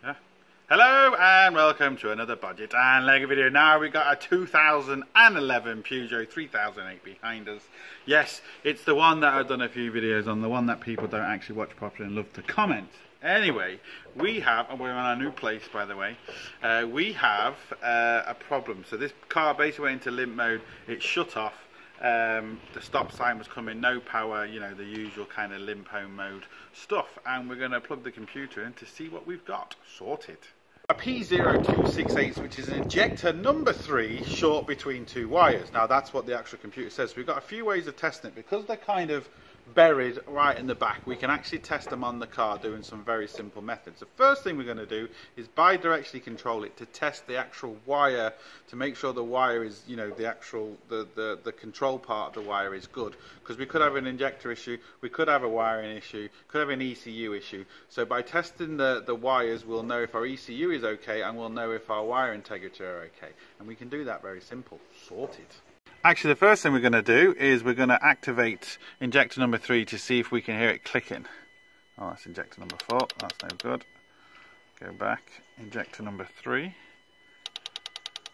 Hello and welcome to another Bodgit and Leggit video. Now we've got a 2011 Peugeot 3008 behind us. Yes, it's the one that I've done a few videos on, the one that people don't actually watch properly and love to comment. Anyway, we have, and we're in our new place by the way, uh, we have uh, a problem. So this car basically went into limp mode, it shut off, um, the stop sign was coming, no power, you know, the usual kind of limp home mode stuff. And we're going to plug the computer in to see what we've got sorted. A P0268, which is an injector number three, short between two wires. Now that's what the actual computer says. We've got a few ways of testing it because they're kind of buried right in the back. We can actually test them on the car doing some very simple methods. The first thing we're going to do is bidirectionally control it to test the actual wire to make sure the wire is, you know, the actual, the, the, the control part of the wire is good. Because we could have an injector issue, we could have a wiring issue, could have an ECU issue. So by testing the, the wires, we'll know if our ECU is okay and we'll know if our wire integrity are okay. And we can do that very simple. Sorted. Actually, the first thing we're going to do is we're going to activate injector number three to see if we can hear it clicking. Oh, that's injector number four. That's no good. Go back. Injector number three.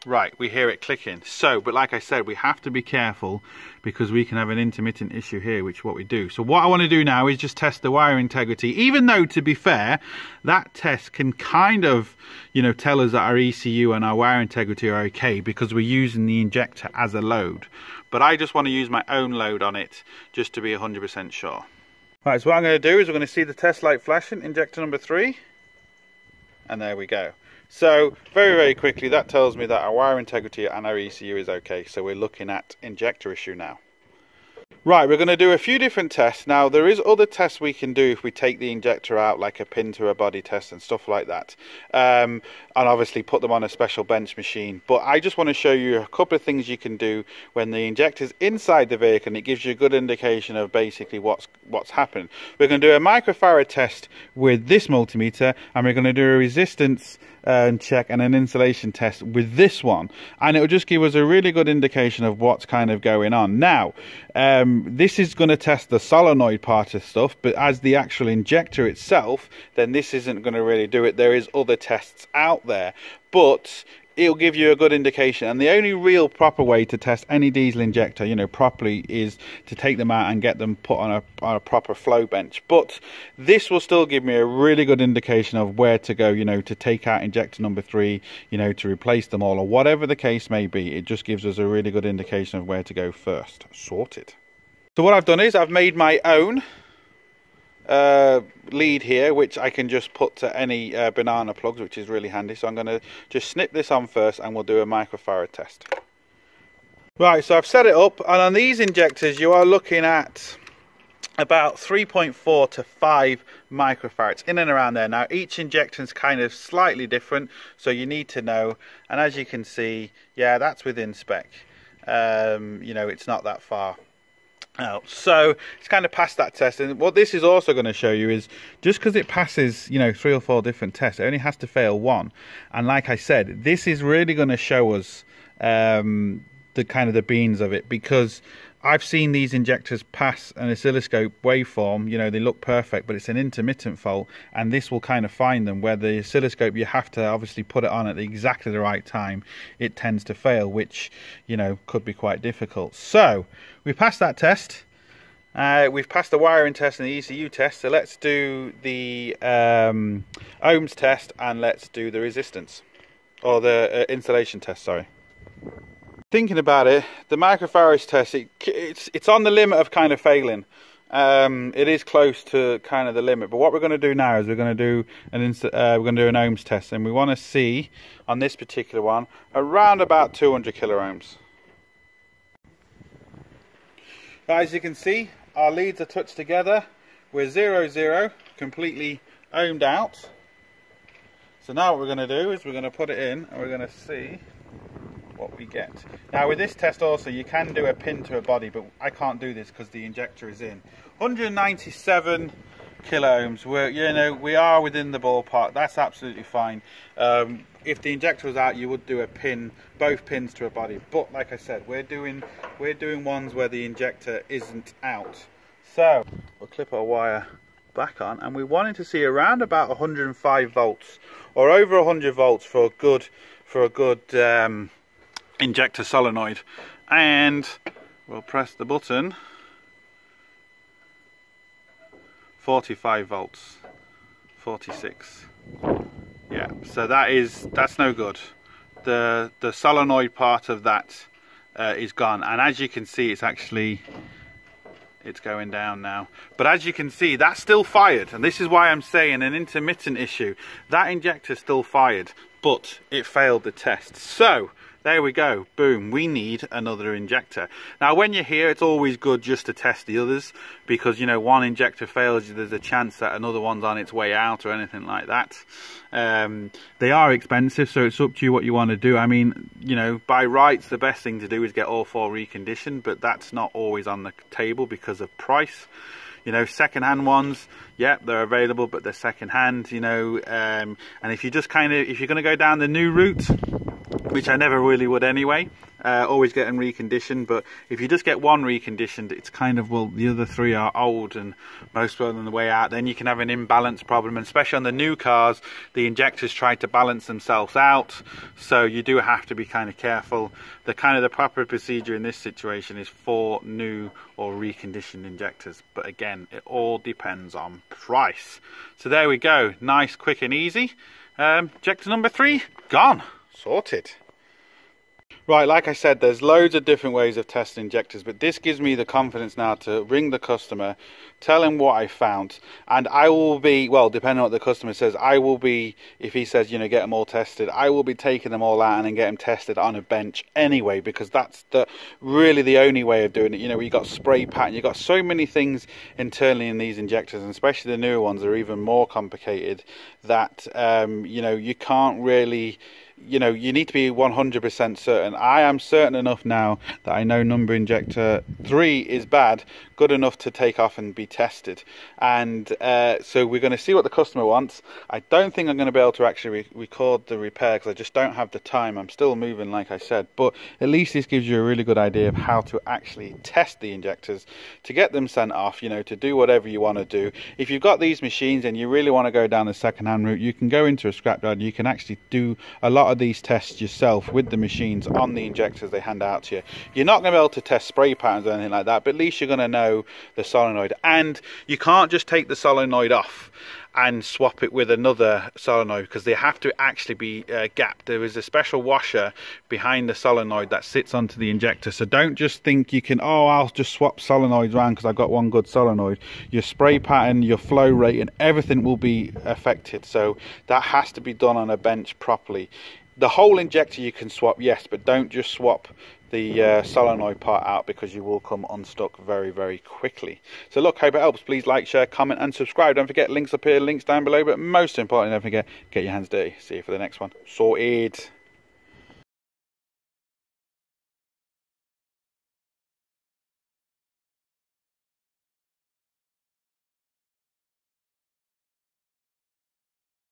Right, we hear it clicking. So, but like I said, we have to be careful because we can have an intermittent issue here, which is what we do. So what I want to do now is just test the wire integrity, even though, to be fair, that test can kind of, you know, tell us that our ECU and our wire integrity are okay because we're using the injector as a load. But I just want to use my own load on it just to be 100% sure. Right, so what I'm going to do is we're going to see the test light flashing, injector number three. And there we go. So very, very quickly, that tells me that our wire integrity and our ECU is okay. So we're looking at injector issue now. Right, we're going to do a few different tests. Now, there is other tests we can do if we take the injector out, like a pin to a body test and stuff like that. Um, and obviously put them on a special bench machine. But I just want to show you a couple of things you can do when the injector's inside the vehicle and it gives you a good indication of basically what's what's happened. We're going to do a microfarad test with this multimeter and we're going to do a resistance uh, check and an insulation test with this one. And it will just give us a really good indication of what's kind of going on. Now um, this is going to test the solenoid part of stuff but as the actual injector itself then this isn't going to really do it. There is other tests out there. But it'll give you a good indication. And the only real proper way to test any diesel injector you know properly is to take them out and get them put on a, on a proper flow bench. But this will still give me a really good indication of where to go you know to take out injector number three you know to replace them all or whatever the case may be. It just gives us a really good indication of where to go first. Sorted. So what I've done is I've made my own uh, lead here which I can just put to any uh, banana plugs which is really handy. So I'm going to just snip this on first and we'll do a microfarad test. Right so I've set it up and on these injectors you are looking at about 3.4 to 5 microfarads in and around there. Now each injector is kind of slightly different so you need to know. And as you can see yeah that's within spec. Um, you know it's not that far out. So it's kind of passed that test. And what this is also going to show you is just because it passes, you know, three or four different tests, it only has to fail one. And like I said, this is really going to show us um, the kind of the beans of it because I've seen these injectors pass an oscilloscope waveform, you know, they look perfect, but it's an intermittent fault, and this will kind of find them where the oscilloscope, you have to obviously put it on at exactly the right time, it tends to fail, which, you know, could be quite difficult. So, we passed that test. Uh, we've passed the wiring test and the ECU test, so let's do the um, ohms test and let's do the resistance, or the uh, insulation test, sorry thinking about it, the microfarad test, it, it's, it's on the limit of kind of failing. Um, it is close to kind of the limit, but what we're going to do now is we're going to do an uh, we're going to do an ohms test, and we want to see on this particular one around about 200 kilo ohms. As you can see, our leads are touched together. We're zero zero, completely ohmed out. So now what we're going to do is we're going to put it in, and we're going to see what we get. Now with this test also you can do a pin to a body but I can't do this because the injector is in. 197 kilo ohms, we're, you know, we are within the ballpark, that's absolutely fine. Um, if the injector was out you would do a pin, both pins to a body but like I said we're doing, we're doing ones where the injector isn't out. So we'll clip our wire back on and we wanted to see around about 105 volts or over 100 volts for a good for a good um, injector solenoid and we'll press the button. 45 volts. 46 yeah so that is that's no good. The the solenoid part of that uh, is gone. And as you can see it's actually it's going down now. But as you can see that's still fired. And this is why I'm saying an intermittent issue. That injector still fired but it failed the test. So there we go. Boom. We need another injector. Now when you're here it's always good just to test the others because you know one injector fails there's a chance that another one's on its way out or anything like that. Um, they are expensive so it's up to you what you want to do. I mean you know by rights the best thing to do is get all four reconditioned but that's not always on the table because of price. You know second-hand ones yeah they're available but they're second-hand you know um, and if you just kind of if you're going to go down the new route which I never really would anyway. Uh, always getting reconditioned, but if you just get one reconditioned, it's kind of, well, the other three are old and most of them on the way out, then you can have an imbalance problem, and especially on the new cars, the injectors try to balance themselves out, so you do have to be kind of careful. The kind of the proper procedure in this situation is for new or reconditioned injectors, but again, it all depends on price. So there we go, nice, quick and easy. Um, injector number three, gone sorted. Right, like I said, there's loads of different ways of testing injectors, but this gives me the confidence now to ring the customer, tell him what I found, and I will be, well, depending on what the customer says, I will be, if he says, you know, get them all tested, I will be taking them all out and then get them tested on a bench anyway, because that's the really the only way of doing it. You know, you've got spray pattern, you've got so many things internally in these injectors, and especially the newer ones are even more complicated that, um, you know, you can't really you know, you need to be 100% certain. I am certain enough now that I know number injector 3 is bad, good enough to take off and be tested. And uh, so we're going to see what the customer wants. I don't think I'm going to be able to actually re record the repair because I just don't have the time. I'm still moving, like I said. But at least this gives you a really good idea of how to actually test the injectors to get them sent off, you know, to do whatever you want to do. If you've got these machines and you really want to go down the second-hand route, you can go into a scrapyard. You can actually do a lot of these tests yourself with the machines on the injectors they hand out to you. You're not going to be able to test spray patterns or anything like that, but at least you're going to know the solenoid. And you can't just take the solenoid off and swap it with another solenoid because they have to actually be uh, gapped. There is a special washer behind the solenoid that sits onto the injector. So don't just think you can, oh, I'll just swap solenoids around because I've got one good solenoid. Your spray pattern, your flow rate, and everything will be affected. So that has to be done on a bench properly. The whole injector you can swap, yes, but don't just swap the uh, solenoid part out because you will come unstuck very, very quickly. So look, hope it helps. Please like, share, comment and subscribe. Don't forget links up here, links down below. But most importantly, don't forget, get your hands dirty. See you for the next one. Sorted.